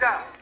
job.